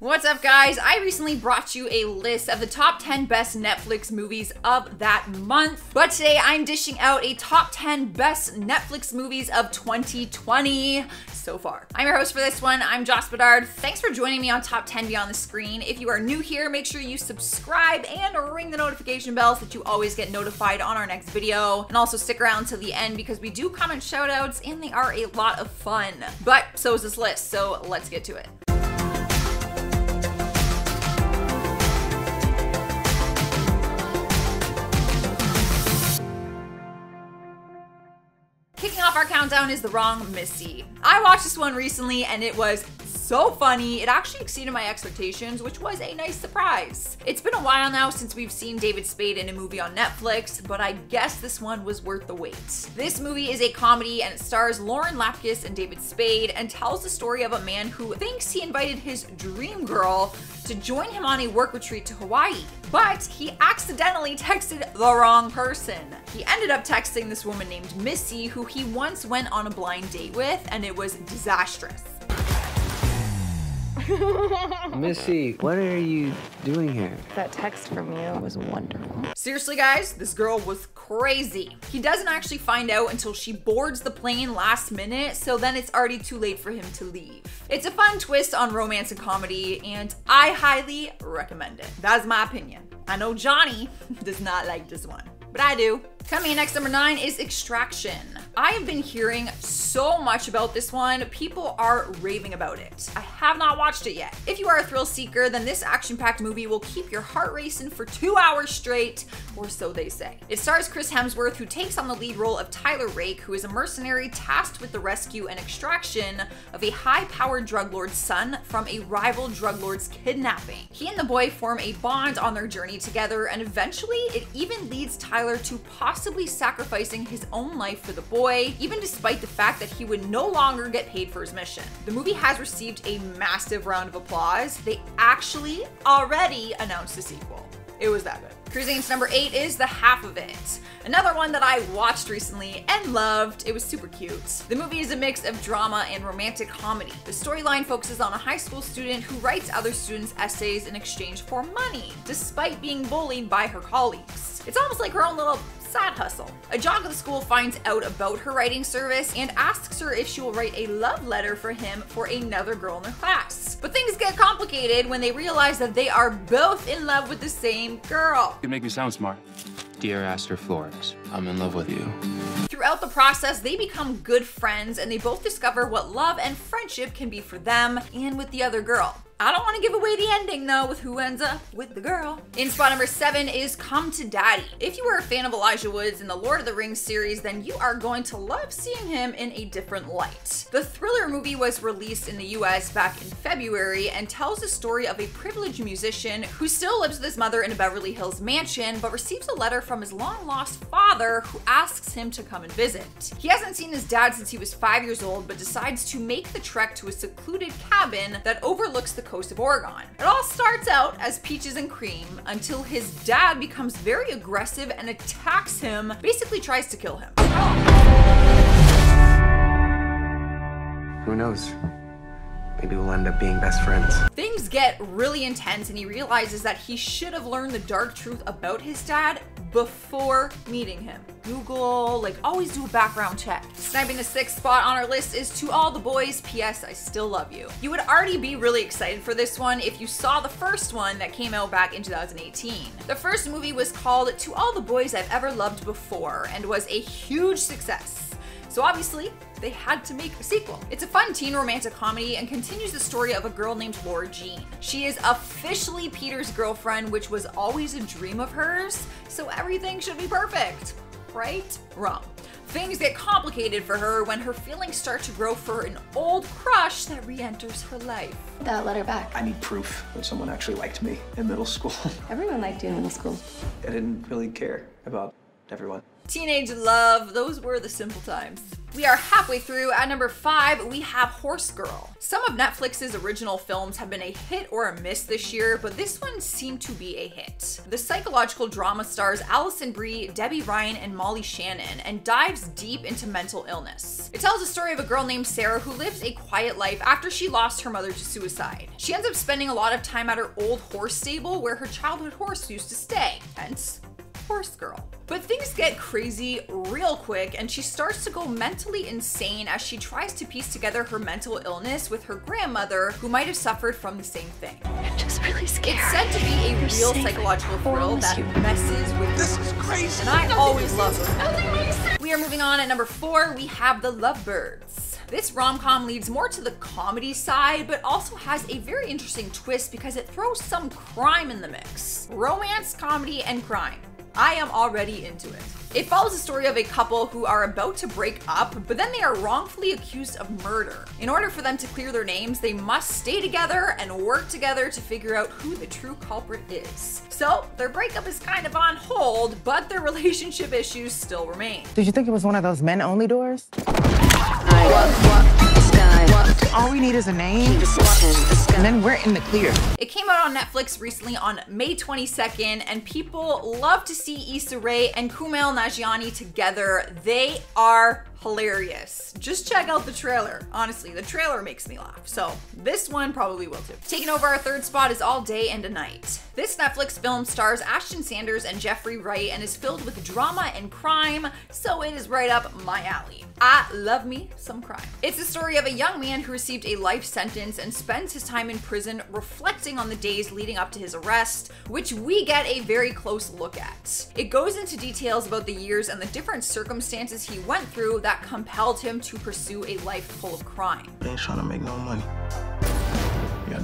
What's up, guys? I recently brought you a list of the top 10 best Netflix movies of that month. But today I'm dishing out a top 10 best Netflix movies of 2020 so far. I'm your host for this one. I'm Joss Bedard. Thanks for joining me on Top 10 Beyond the Screen. If you are new here, make sure you subscribe and ring the notification bell so that you always get notified on our next video. And also stick around till the end because we do comment shoutouts and they are a lot of fun. But so is this list, so let's get to it. Kicking off our countdown is The Wrong Missy. I watched this one recently and it was so funny. It actually exceeded my expectations, which was a nice surprise. It's been a while now since we've seen David Spade in a movie on Netflix, but I guess this one was worth the wait. This movie is a comedy and it stars Lauren Lapkus and David Spade and tells the story of a man who thinks he invited his dream girl to join him on a work retreat to Hawaii. But he accidentally texted the wrong person. He ended up texting this woman named Missy, who he once went on a blind date with, and it was disastrous. Missy, what are you doing here? That text from you was wonderful. Seriously, guys, this girl was crazy. He doesn't actually find out until she boards the plane last minute, so then it's already too late for him to leave. It's a fun twist on romance and comedy, and I highly recommend it. That's my opinion. I know Johnny does not like this one, but I do. Coming in next number nine is Extraction. I have been hearing so much about this one. People are raving about it. I have not watched it yet. If you are a thrill seeker, then this action-packed movie will keep your heart racing for two hours straight, or so they say. It stars Chris Hemsworth, who takes on the lead role of Tyler Rake, who is a mercenary tasked with the rescue and extraction of a high-powered drug lord's son from a rival drug lord's kidnapping. He and the boy form a bond on their journey together, and eventually it even leads Tyler to possibly sacrificing his own life for the boy, even despite the fact that he would no longer get paid for his mission. The movie has received a massive round of applause. They actually already announced a sequel. It was that good. Cruising to number eight is The Half of It. Another one that I watched recently and loved. It was super cute. The movie is a mix of drama and romantic comedy. The storyline focuses on a high school student who writes other students' essays in exchange for money, despite being bullied by her colleagues. It's almost like her own little side hustle. A jock at the school finds out about her writing service and asks her if she will write a love letter for him for another girl in her class. But things get complicated when they realize that they are both in love with the same girl. You make me sound smart. Dear Aster Flores, I'm in love with you. Throughout the process, they become good friends and they both discover what love and friendship can be for them and with the other girl. I don't want to give away the ending though with who ends up with the girl. In spot number seven is Come to Daddy. If you are a fan of Elijah Woods in the Lord of the Rings series, then you are going to love seeing him in a different light. The thriller movie was released in the US back in February and tells the story of a privileged musician who still lives with his mother in a Beverly Hills mansion, but receives a letter from his long lost father who asks him to come and visit. He hasn't seen his dad since he was five years old, but decides to make the trek to a secluded cabin that overlooks the coast of Oregon. It all starts out as peaches and cream until his dad becomes very aggressive and attacks him, basically tries to kill him. Who knows? Maybe we'll end up being best friends. Things get really intense and he realizes that he should have learned the dark truth about his dad before meeting him. Google, like always do a background check. Sniping the sixth spot on our list is To All the Boys, P.S. I Still Love You. You would already be really excited for this one if you saw the first one that came out back in 2018. The first movie was called To All the Boys I've Ever Loved Before and was a huge success. So obviously, they had to make a sequel. It's a fun teen romantic comedy and continues the story of a girl named Laura Jean. She is officially Peter's girlfriend, which was always a dream of hers, so everything should be perfect. Right? Wrong. Things get complicated for her when her feelings start to grow for an old crush that re-enters her life. That letter back. I need proof that someone actually liked me in middle school. Everyone liked you in middle school. I didn't really care about everyone. Teenage love, those were the simple times. We are halfway through. At number five, we have Horse Girl. Some of Netflix's original films have been a hit or a miss this year, but this one seemed to be a hit. The psychological drama stars Alison Brie, Debby Ryan, and Molly Shannon, and dives deep into mental illness. It tells the story of a girl named Sarah who lives a quiet life after she lost her mother to suicide. She ends up spending a lot of time at her old horse stable where her childhood horse used to stay, hence horse girl. But things get crazy real quick, and she starts to go mentally insane as she tries to piece together her mental illness with her grandmother, who might have suffered from the same thing. I'm just really scared. It's said to be a You're real safe. psychological thrill that you. messes with This your is crazy. and I always love those. We are moving on at number four, we have The Lovebirds. This rom com leads more to the comedy side, but also has a very interesting twist because it throws some crime in the mix romance, comedy, and crime. I am already into it. It follows the story of a couple who are about to break up, but then they are wrongfully accused of murder. In order for them to clear their names, they must stay together and work together to figure out who the true culprit is. So, their breakup is kind of on hold, but their relationship issues still remain. Did you think it was one of those men only doors? All we need is a name, and then we're in the clear. It came out on Netflix recently on May 22nd, and people love to see Issa Rae and Kumail Nanjiani together. They are hilarious. Just check out the trailer. Honestly, the trailer makes me laugh. So this one probably will too. Taking over our third spot is All Day and a Night. This Netflix film stars Ashton Sanders and Jeffrey Wright and is filled with drama and crime, so it is right up my alley. I love me some crime. It's the story of a young man who received a life sentence and spends his time in prison reflecting on the days leading up to his arrest, which we get a very close look at. It goes into details about the years and the different circumstances he went through that compelled him to pursue a life full of crime. I ain't trying to make no money.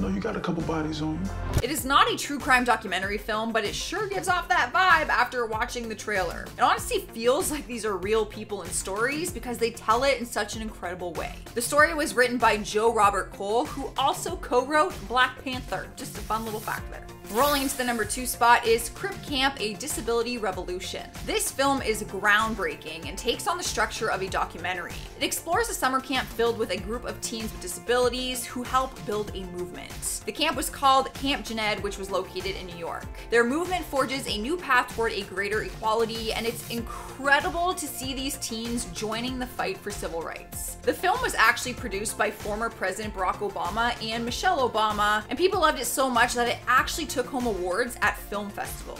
Know you got a couple bodies on you. It is not a true crime documentary film, but it sure gives off that vibe after watching the trailer. It honestly feels like these are real people and stories because they tell it in such an incredible way. The story was written by Joe Robert Cole, who also co-wrote Black Panther. Just a fun little fact there. Rolling into the number two spot is Crip Camp, A Disability Revolution. This film is groundbreaking and takes on the structure of a documentary. It explores a summer camp filled with a group of teens with disabilities who help build a movement. The camp was called Camp Jened, which was located in New York. Their movement forges a new path toward a greater equality, and it's incredible to see these teens joining the fight for civil rights. The film was actually produced by former President Barack Obama and Michelle Obama, and people loved it so much that it actually took home awards at film festivals.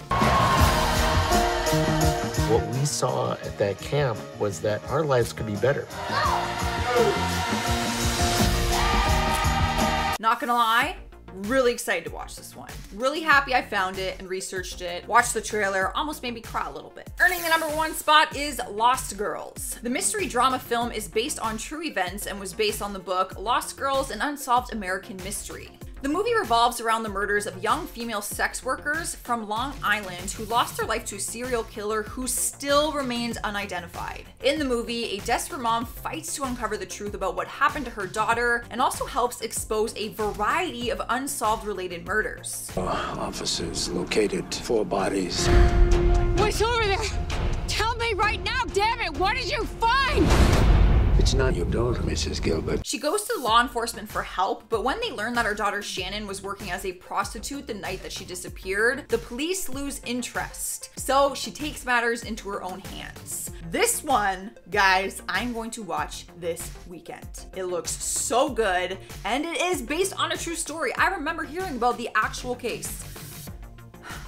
What we saw at that camp was that our lives could be better. Not gonna lie, really excited to watch this one. Really happy I found it and researched it, watched the trailer, almost made me cry a little bit. Earning the number one spot is Lost Girls. The mystery drama film is based on true events and was based on the book Lost Girls An Unsolved American Mystery. The movie revolves around the murders of young female sex workers from Long Island who lost their life to a serial killer who still remains unidentified. In the movie, a desperate mom fights to uncover the truth about what happened to her daughter and also helps expose a variety of unsolved related murders. Oh, officers located four bodies. What's over there? Tell me right now, damn it! What did you find? It's not your daughter, Mrs. Gilbert. She goes to law enforcement for help, but when they learn that her daughter Shannon was working as a prostitute the night that she disappeared, the police lose interest. So she takes matters into her own hands. This one, guys, I'm going to watch this weekend. It looks so good, and it is based on a true story. I remember hearing about the actual case.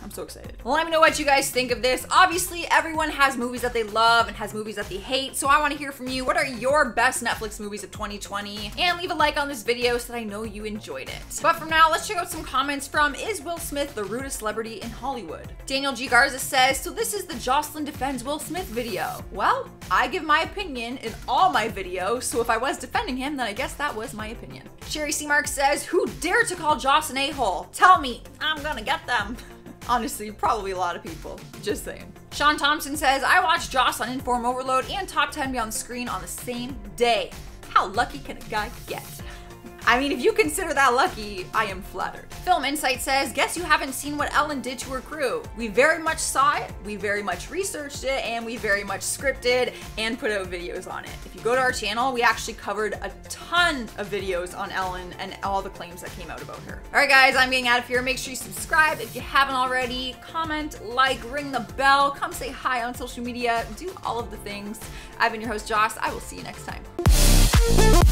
I'm so excited. Let me know what you guys think of this. Obviously, everyone has movies that they love and has movies that they hate, so I want to hear from you. What are your best Netflix movies of 2020? And leave a like on this video so that I know you enjoyed it. But for now, let's check out some comments from Is Will Smith the rudest celebrity in Hollywood? Daniel G. Garza says, So this is the Jocelyn Defends Will Smith video. Well, I give my opinion in all my videos, so if I was defending him, then I guess that was my opinion. Sherry C. Mark says, Who dare to call Joss an a-hole? Tell me, I'm gonna get them. Honestly, probably a lot of people. Just saying. Sean Thompson says, I watched Joss on Inform Overload and Top 10 Beyond the Screen on the same day. How lucky can a guy get? I mean, if you consider that lucky, I am flattered. Film Insight says, guess you haven't seen what Ellen did to her crew. We very much saw it, we very much researched it, and we very much scripted and put out videos on it. If you go to our channel, we actually covered a ton of videos on Ellen and all the claims that came out about her. All right, guys, I'm getting out of here. Make sure you subscribe if you haven't already. Comment, like, ring the bell, come say hi on social media, do all of the things. I've been your host, Joss. I will see you next time.